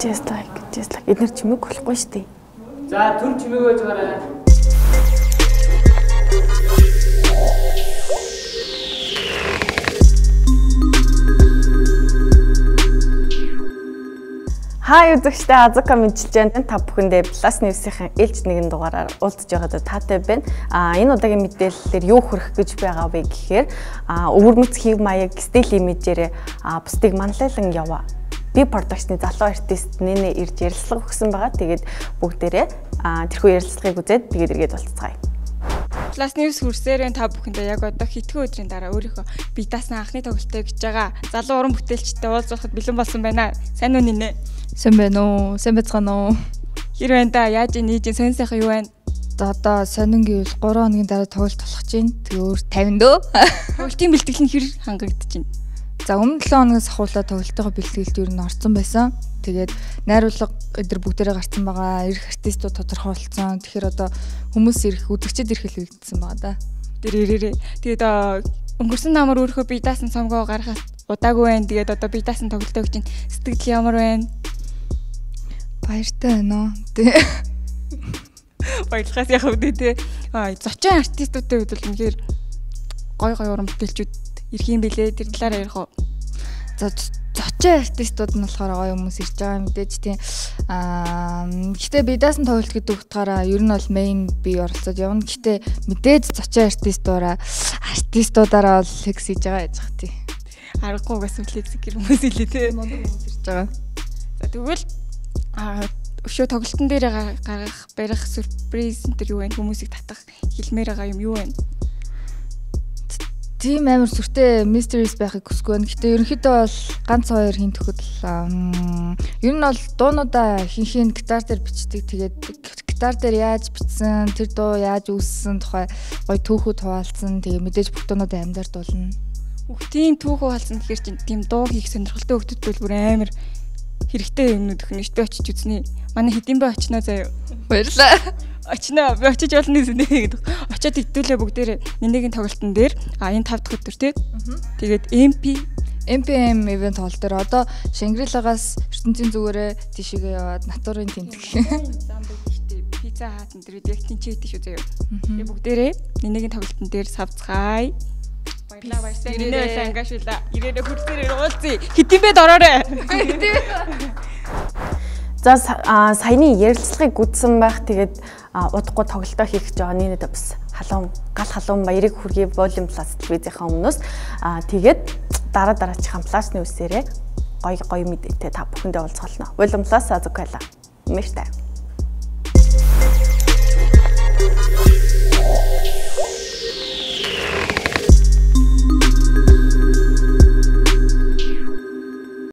just like just like эдгээр чимэг болохгүй шүү дээ. За түр чимээг байж байгаарай. Хаа үзэгчтэй Азука мэдчилж байна. Та бүхэндээ Plus News-ийн ээлж нэгэн дугаараар уулзж байгаадаа таатай байна. А энэ удаагийн мэдээллээр юу хүрэх гэж байгаа вэ гэхээр өвөрмөц хийв маяг стил имижээр а бусдыг манлайлан яваа. Би продакшны залуу артист нэнэ ирж ярилцлага өгсөн байгаа. Тэгээд бүгдээрээ тэрхүү ярилцлагыг үзээд тэгээд эргээд болцгаая. Plus News хүрсээрэн та бүхэндээ яг одоо хитгэн өдрийн дараа өөрийнхөө бие даасна анхны тоглолтыг гэж байгаа. Залуу уран бүтээлчтэй уулзахад бэлэн болсон байна. Сайн уу нинэ? Сайн байна уу? Сайн байцгаана уу? Хэр байна да? Яаж нээж сонь сайхан юу байна? Одоо сонин гэвэл 3 хоногийн дараа тоглолт болох чинь. Тэгээ өөр 50 дөө. Тоглолтын бэлтгэл нь хэр хангагдаж байна? За өмнө 7 хоногоос ахуулаад тоглолтынхоо бэлтгэлд юу н орсон байсан. Тэгээд найруулга эдэр бүгдээрээ гарсан байгаа. Ирэх артистууд тодорхойлцсон. Тэгэхээр одоо хүмүүс ирэх үзэгчд ирэх хэлэгдсэн байгаа да. Тэр ирээрээ. Тэгээд өнгөрсөн намар өөрийнхөө бие даасан цомгоо гаргах удаагүй байна. Тэгээд одоо бие даасан тоглолтоо гэж сэтгэл ямар байна? Баяртай байна уу? Тэ. Баярлахаас яг үүдээ тэ. Аа зочин артистуудын хувьд бол үнэхээр гой гой уран бүтээлчүүд ирэх юм бэлээ. Тэр талаараа ярих уу? За зочин артистууд нь болохоор гоё хүмүүс ирж байгаа мэдээж тийм аа гэтээ би даасан тоглолт гэдэг утгаараа ер нь бол мейн би оролцоод явна. Гэтээ мэдээж зочин артистуудаараа артистуудаараа бол лекс хийж байгаа яж хаа тий. Аргагүй гэсэн лекс гэр хүмүүс илээ тий. Монгол хүмүүс ирж байгаа. За тэгвэл өшөө тоглолтын дээр гаргах барих сюрприз энэ юу вэ хүмүүсийг татах хэлмээр байгаа юм юу вэ? Тийм амар сүртэй mysteries байхыг хүсгүй байна. Гэтэ ерөнхийдөө бол ганц хоёр хин төгөл ер нь бол дуунуудаа хин хин гитар дээр бичдэг. Тэгээд гитар дээр яаж бичсэн, тэр дуу яаж үүссэн тухай гоё түүхүүд хуваалцсан. Тэгээ мэдээж бүх дуунуудаа амьдард болно. Хүүхдийн түүх хуваалцсан гэхээр чинь тийм дуу хийх сонирхолтой хүүхдүүд бол бүр амар хэрэгтэй юмнууд өхнө штэ очиж үзнэ. Манай хэдин бай очноо заяа. Баярлаа. Очноо би очиж болно зүнэ гэдэг. Очоод хэдүүлээ бүгдээрээ нэнэгийн тоглолтын дээр а энэ 5 дахь өдөр тий. Тэгээд MP MPM event хол дээр одоо Шангрилагаас ертөнцийн зүгээрээ тийшээгээ яваад натурын тэмдэг. зам бэгтэй пицца хаат энэ дээр яг тэнцээ идэх шүү заяа. Тэгээд бүгдээрээ нэнэгийн тоглолтын дээр савцгаая. Баярлаа баярлаа. Ирээрээ сайн ангашила. Ирээрээ хурцээр уулзъя. Хэдийн бэд ороорой. За саяны ярилцлагыг гүдсэн байх. Тэгээд удахгүй тоглолтоо хийх гэж байгаа нийт бас халуун гал халуун баярыг хүргэе volume plus телевизийнхаа өмнөөс тэгээд дараа дараачихан пласны үсээрээ гой гой мэдээтэй та бүхэндээ уулзголно. Volume plus Azukaila. Мэртэй. Thank you.